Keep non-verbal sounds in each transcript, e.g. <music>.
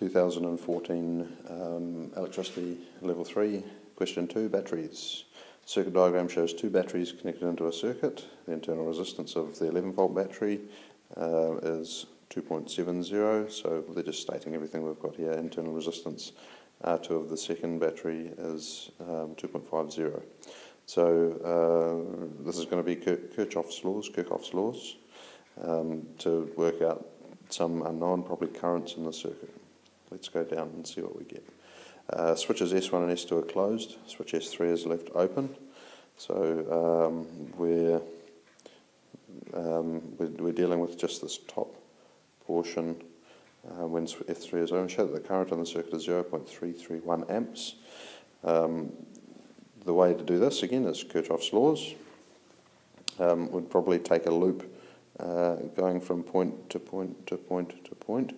2014 um, electricity level 3, question 2, batteries. Circuit diagram shows two batteries connected into a circuit. The internal resistance of the 11 volt battery uh, is 2.70, so they're just stating everything we've got here. Internal resistance R2 of the second battery is um, 2.50. So uh, this is going to be Kirchhoff's laws, Kirchhoff's laws, um, to work out some unknown, probably currents in the circuit. Let's go down and see what we get. Uh, switches S1 and S2 are closed. Switch S3 is left open. So um, we're, um, we're, we're, dealing with just this top portion uh, when S3 is open. Show that the current on the circuit is 0.331 amps. Um, the way to do this, again, is Kirchhoff's laws. Um, would probably take a loop uh, going from point to point to point to point.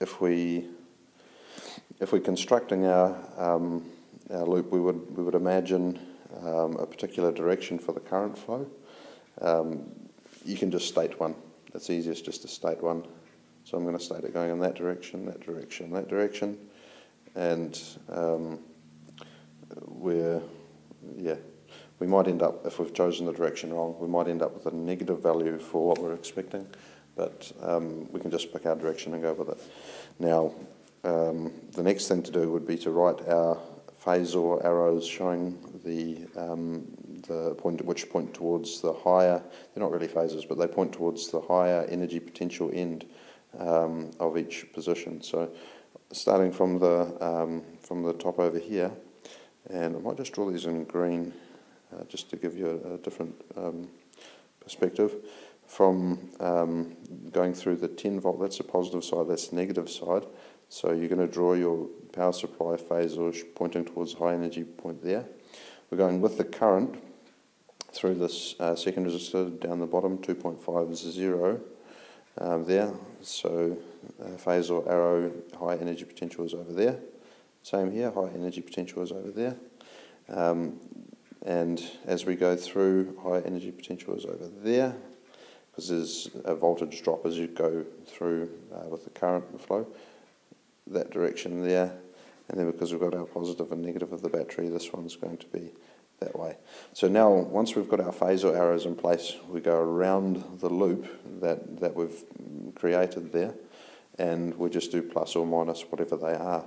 If we if we're constructing our, um, our loop, we would, we would imagine um, a particular direction for the current flow. Um, you can just state one. It's easiest just to state one. So I'm going to state it going in that direction, that direction, that direction. And um, we're, yeah, we might end up, if we've chosen the direction wrong, we might end up with a negative value for what we're expecting. But um, we can just pick our direction and go with it. Now, um, the next thing to do would be to write our phasor arrows showing the, um, the point which point towards the higher, they're not really phasors, but they point towards the higher energy potential end um, of each position. So starting from the, um, from the top over here, and I might just draw these in green uh, just to give you a, a different um, perspective. From um, going through the 10 volt, that's the positive side, that's the negative side. So you're going to draw your power supply phasor pointing towards high energy point there. We're going with the current through this uh, second resistor down the bottom, 2.50 um, there. So uh, phasor arrow, high energy potential is over there. Same here, high energy potential is over there. Um, and as we go through, high energy potential is over there because there's a voltage drop as you go through uh, with the current flow that direction there. And then because we've got our positive and negative of the battery, this one's going to be that way. So now, once we've got our phasor arrows in place, we go around the loop that, that we've created there, and we just do plus or minus whatever they are.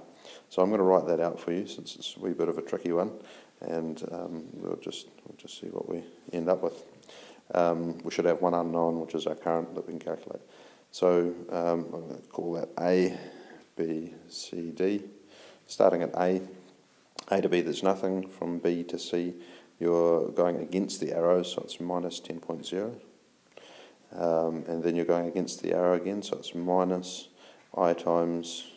So I'm going to write that out for you since it's a wee bit of a tricky one, and um, we'll, just, we'll just see what we end up with. Um, we should have one unknown, which is our current that we can calculate. So um, I'm going to call that A B, C, D. Starting at A, A to B there's nothing. From B to C you're going against the arrow, so it's minus 10.0. Um, and then you're going against the arrow again, so it's minus I times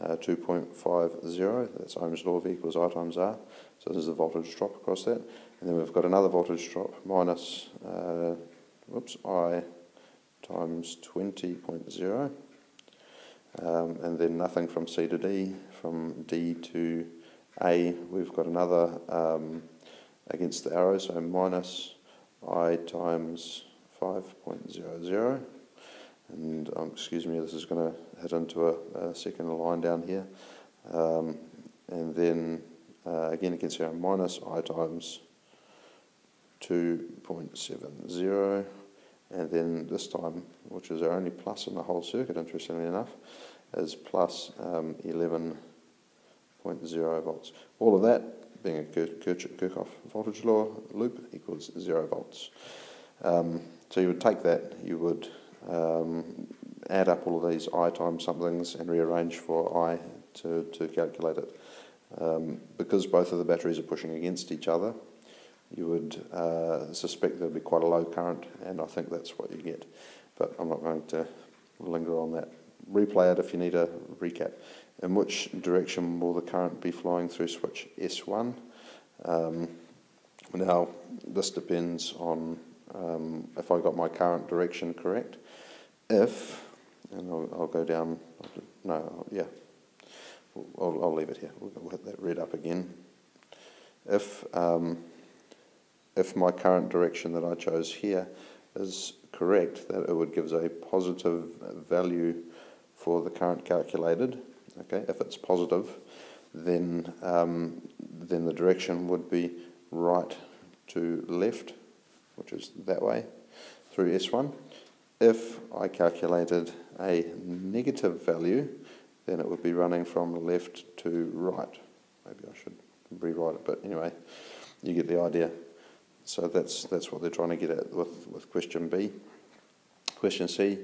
uh, 2.50. That's Ohm's law V equals I times R. So this is the voltage drop across that. And then we've got another voltage drop, minus, uh, whoops, I times 20.0. Um, and then nothing from C to D. From D to A, we've got another um, against the arrow, so minus I times 5.00. And um, excuse me, this is going to hit into a, a, second line down here. Um, and then uh, again against arrow, minus I times 2.70 and then this time, which is our only plus in the whole circuit, interestingly enough, is plus um, 11.0 volts. All of that, being a Kirchhoff voltage law loop, equals 0 volts. Um, so you would take that, you would um, add up all of these I times somethings and rearrange for I to, to calculate it. Um, because both of the batteries are pushing against each other, you would uh, suspect there'd be quite a low current, and I think that's what you get. But I'm not going to linger on that. Replay it if you need a recap. In which direction will the current be flowing through switch S1? Um, now, this depends on um, if I got my current direction correct. If, and I'll, I'll go down, no, yeah, I'll, I'll, leave it here. We'll, hit that red up again. If um, if my current direction that I chose here is correct, that it would give us a positive value for the current calculated. Okay, if it's positive, then um, then the direction would be right to left, which is that way, through S1. If I calculated a negative value, then it would be running from left to right. Maybe I should rewrite it, but anyway, you get the idea. So that's that's what they're trying to get at with, with question B. Question C,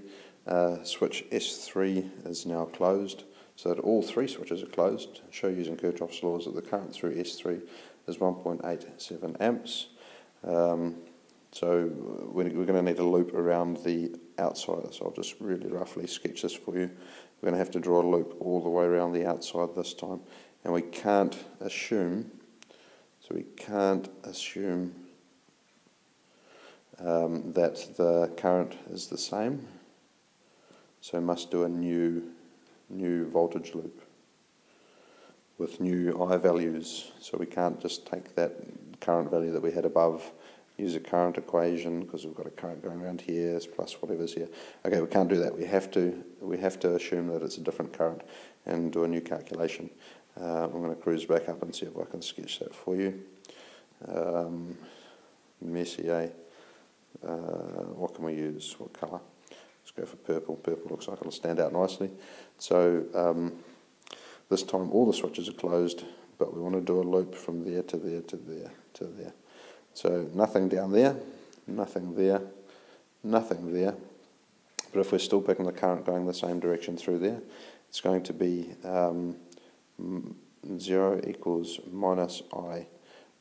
uh, switch S3 is now closed, so that all three switches are closed. Show using Kirchhoff's laws that the current through S3 is 1.87 amps. Um, so we're, we're going to need a loop around the outside, so I'll just really roughly sketch this for you. We're going to have to draw a loop all the way around the outside this time, and we can't assume, so we can't assume um, that the current is the same, so must do a new, new voltage loop with new I values. So we can't just take that current value that we had above, use a current equation because we've got a current going around here plus whatever's here. Okay, we can't do that. We have to we have to assume that it's a different current and do a new calculation. Uh, I'm going to cruise back up and see if I can sketch that for you. Um, Messier. Uh, what can we use? What colour? Let's go for purple. Purple looks like it'll stand out nicely. So um, this time all the switches are closed, but we want to do a loop from there to there to there to there. So nothing down there, nothing there, nothing there. But if we're still picking the current going the same direction through there, it's going to be um, 0 equals minus i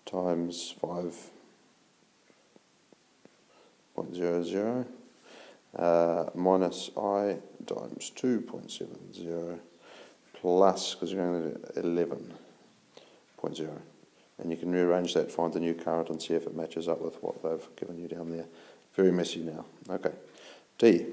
times 5.00 uh, minus i times 2.70 plus, because you're going to 11.0. And you can rearrange that, find the new current and see if it matches up with what they've given you down there. Very messy now. Okay. D.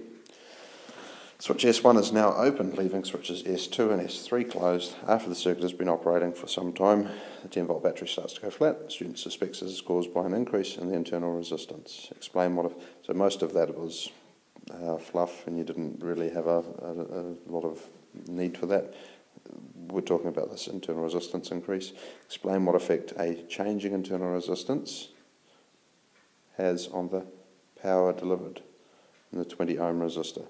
Switch S1 is now open, leaving switches S2 and S3 closed. After the circuit has been operating for some time, the 10 volt battery starts to go flat. The student suspects this is caused by an increase in the internal resistance. Explain what. If, so most of that was uh, fluff, and you didn't really have a, a, a lot of need for that. We're talking about this internal resistance increase. Explain what effect a changing internal resistance has on the power delivered in the 20 ohm resistor.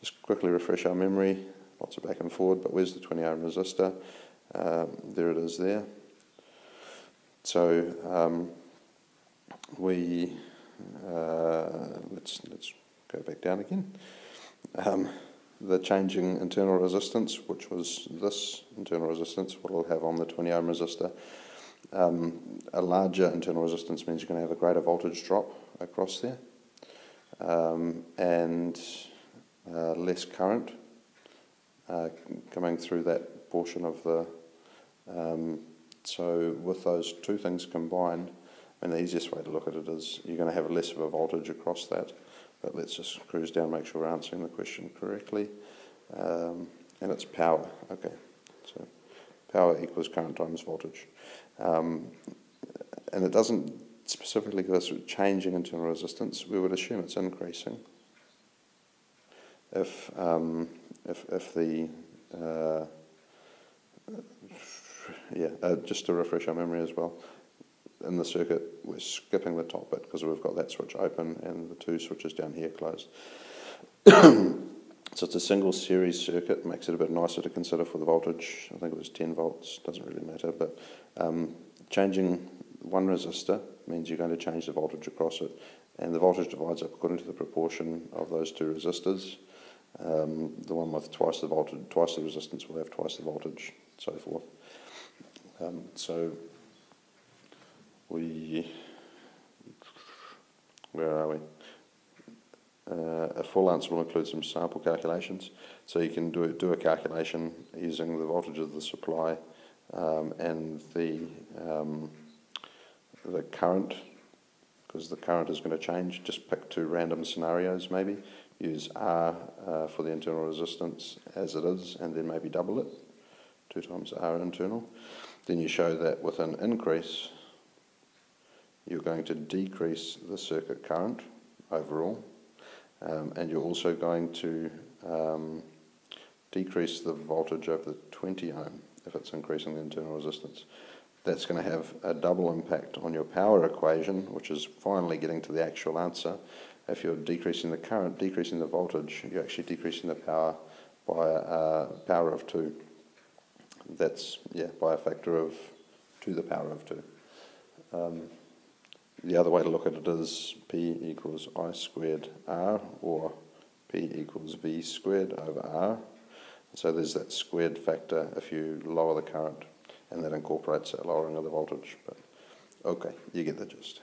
Just quickly refresh our memory, lots of back and forward, but where's the 20 ohm resistor? Um, there it is there. So um, we, uh, let's, let's go back down again. Um, the changing internal resistance, which was this internal resistance, what it'll have on the 20 ohm resistor. Um, a larger internal resistance means you're going to have a greater voltage drop across there. Um, and uh, less current uh, coming through that portion of the. Um, so with those two things combined, I mean the easiest way to look at it is you're going to have less of a voltage across that. But let's just cruise down, and make sure we're answering the question correctly. Um, and it's power. Okay, so power equals current times voltage. Um, and it doesn't specifically give us changing internal resistance. We would assume it's increasing if um, if if the uh, yeah, uh, just to refresh our memory as well. In the circuit, we're skipping the top bit because we've got that switch open and the two switches down here closed. <coughs> so it's a single series circuit, makes it a bit nicer to consider for the voltage. I think it was 10 volts, doesn't really matter, but um, changing one resistor means you're going to change the voltage across it, and the voltage divides up according to the proportion of those two resistors. Um, the one with twice the voltage, twice the resistance will have twice the voltage, so forth. Um, so we, where are we? Uh, a full answer will include some sample calculations, so you can do do a calculation using the voltage of the supply um, and the um, the current, because the current is going to change. Just pick two random scenarios, maybe use R uh, for the internal resistance as it is, and then maybe double it, two times R internal. Then you show that with an increase, you're going to decrease the circuit current overall, um, and you're also going to um, decrease the voltage over the 20 ohm if it's increasing the internal resistance. That's going to have a double impact on your power equation, which is finally getting to the actual answer. If you're decreasing the current, decreasing the voltage, you're actually decreasing the power by a power of 2. That's, yeah, by a factor of 2 to the power of 2. Um, the other way to look at it is P equals I squared R, or P equals V squared over R. So there's that squared factor if you lower the current, and that incorporates a lowering of the voltage. But okay, you get the gist.